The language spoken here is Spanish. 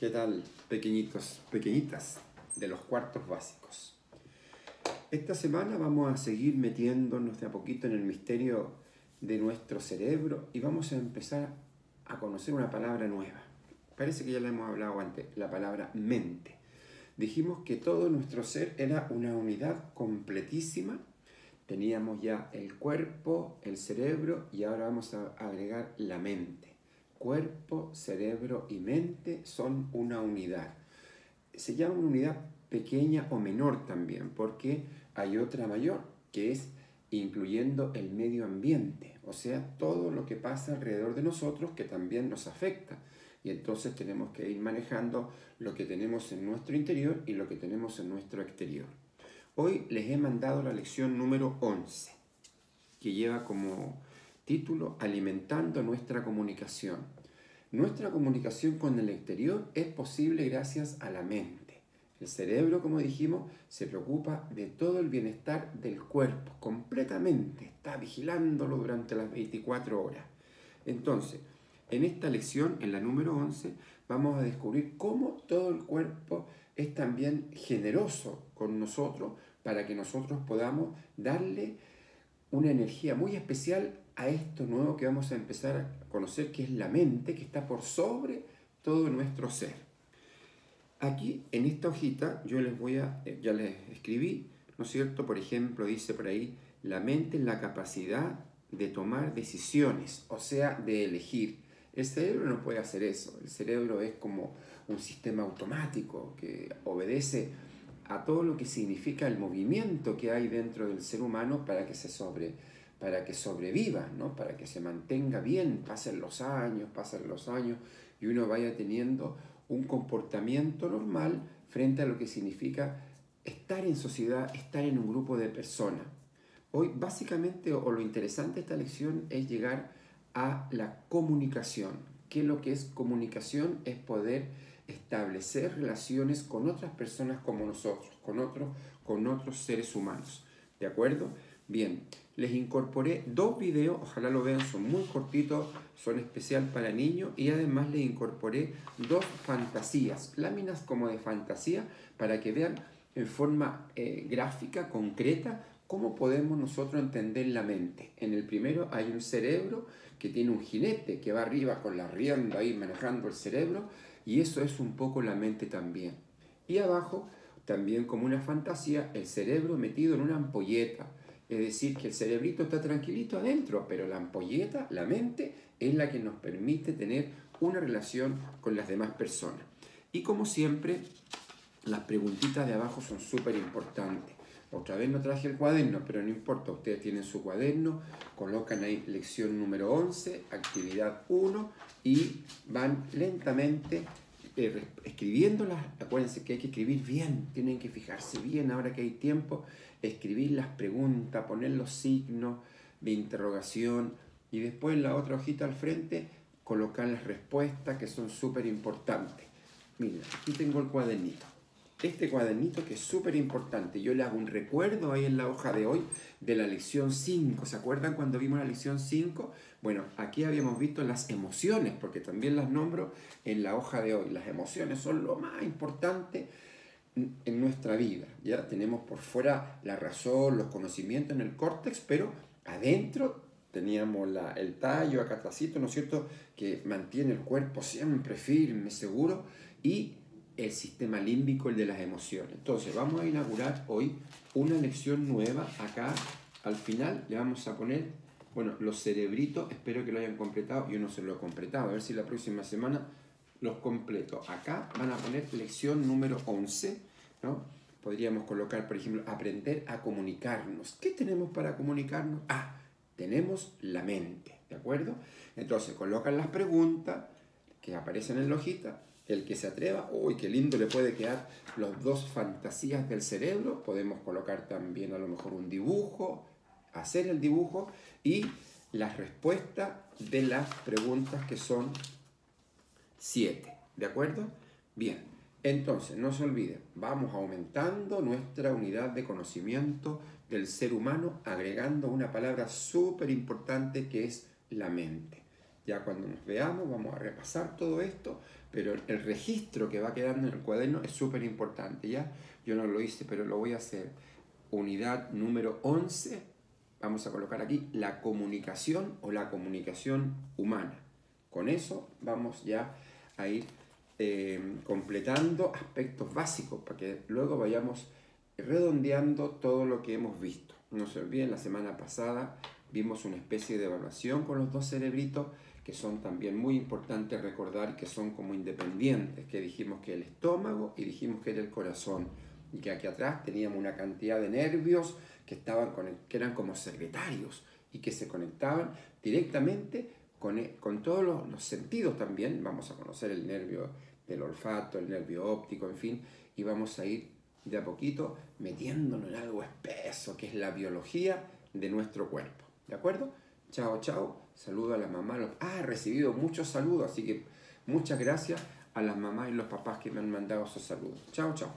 ¿Qué tal, pequeñitos, pequeñitas de los cuartos básicos? Esta semana vamos a seguir metiéndonos de a poquito en el misterio de nuestro cerebro y vamos a empezar a conocer una palabra nueva. Parece que ya la hemos hablado antes, la palabra mente. Dijimos que todo nuestro ser era una unidad completísima. Teníamos ya el cuerpo, el cerebro y ahora vamos a agregar la mente. Cuerpo, cerebro y mente son una unidad. Se llama una unidad pequeña o menor también, porque hay otra mayor, que es incluyendo el medio ambiente, o sea, todo lo que pasa alrededor de nosotros que también nos afecta. Y entonces tenemos que ir manejando lo que tenemos en nuestro interior y lo que tenemos en nuestro exterior. Hoy les he mandado la lección número 11, que lleva como Alimentando nuestra comunicación. Nuestra comunicación con el exterior es posible gracias a la mente. El cerebro, como dijimos, se preocupa de todo el bienestar del cuerpo, completamente, está vigilándolo durante las 24 horas. Entonces, en esta lección, en la número 11, vamos a descubrir cómo todo el cuerpo es también generoso con nosotros para que nosotros podamos darle una energía muy especial a esto nuevo que vamos a empezar a conocer, que es la mente, que está por sobre todo nuestro ser. Aquí, en esta hojita, yo les voy a, eh, ya les escribí, ¿no es cierto? Por ejemplo, dice por ahí, la mente es la capacidad de tomar decisiones, o sea, de elegir. El cerebro no puede hacer eso. El cerebro es como un sistema automático que obedece a todo lo que significa el movimiento que hay dentro del ser humano para que se sobre, para que sobreviva, ¿no? para que se mantenga bien, pasen los años, pasen los años y uno vaya teniendo un comportamiento normal frente a lo que significa estar en sociedad, estar en un grupo de personas. Hoy básicamente, o lo interesante de esta lección es llegar a la comunicación. ¿Qué es lo que es comunicación? Es poder establecer relaciones con otras personas como nosotros, con otros, con otros seres humanos. ¿De acuerdo? Bien, les incorporé dos videos, ojalá lo vean, son muy cortitos, son especial para niños y además les incorporé dos fantasías, láminas como de fantasía para que vean en forma eh, gráfica, concreta, cómo podemos nosotros entender la mente. En el primero hay un cerebro que tiene un jinete que va arriba con la rienda ahí manejando el cerebro y eso es un poco la mente también. Y abajo, también como una fantasía, el cerebro metido en una ampolleta. Es decir, que el cerebrito está tranquilito adentro, pero la ampolleta, la mente, es la que nos permite tener una relación con las demás personas. Y como siempre, las preguntitas de abajo son súper importantes. Otra vez no traje el cuaderno, pero no importa, ustedes tienen su cuaderno, colocan ahí lección número 11, actividad 1 y van lentamente eh, escribiéndolas. Acuérdense que hay que escribir bien, tienen que fijarse bien ahora que hay tiempo, escribir las preguntas, poner los signos de interrogación y después en la otra hojita al frente colocar las respuestas que son súper importantes. Miren, aquí tengo el cuadernito este cuadernito que es súper importante. Yo le hago un recuerdo ahí en la hoja de hoy de la lección 5. ¿Se acuerdan cuando vimos la lección 5? Bueno, aquí habíamos visto las emociones, porque también las nombro en la hoja de hoy. Las emociones son lo más importante en nuestra vida. Ya tenemos por fuera la razón, los conocimientos en el córtex, pero adentro teníamos la, el tallo acá ¿no es cierto?, que mantiene el cuerpo siempre firme, seguro, y el sistema límbico, el de las emociones. Entonces, vamos a inaugurar hoy una lección nueva acá. Al final le vamos a poner, bueno, los cerebritos, espero que lo hayan completado. Yo no se lo he completado, a ver si la próxima semana los completo. Acá van a poner lección número 11, ¿no? Podríamos colocar, por ejemplo, aprender a comunicarnos. ¿Qué tenemos para comunicarnos? Ah, tenemos la mente, ¿de acuerdo? Entonces, colocan las preguntas que aparecen en la hojita el que se atreva, uy, qué lindo le puede quedar los dos fantasías del cerebro. Podemos colocar también a lo mejor un dibujo, hacer el dibujo y las respuestas de las preguntas que son siete. ¿De acuerdo? Bien, entonces no se olviden, vamos aumentando nuestra unidad de conocimiento del ser humano agregando una palabra súper importante que es la mente. Ya cuando nos veamos vamos a repasar todo esto, pero el registro que va quedando en el cuaderno es súper importante, ¿ya? Yo no lo hice, pero lo voy a hacer. Unidad número 11, vamos a colocar aquí la comunicación o la comunicación humana. Con eso vamos ya a ir eh, completando aspectos básicos para que luego vayamos redondeando todo lo que hemos visto. No se olviden, la semana pasada vimos una especie de evaluación con los dos cerebritos que son también muy importantes recordar que son como independientes, que dijimos que el estómago y dijimos que era el corazón y que aquí atrás teníamos una cantidad de nervios que, estaban que eran como secretarios y que se conectaban directamente con, e, con todos los, los, sentidos también. Vamos a conocer el nervio del olfato, el nervio óptico, en fin, y vamos a ir de a poquito metiéndonos en algo espeso, que es la biología de nuestro cuerpo. ¿De acuerdo? Chao, chao. Saludo a las mamás. Ah, he recibido muchos saludos, así que muchas gracias a las mamás y los papás que me han mandado esos saludos. Chao, chao.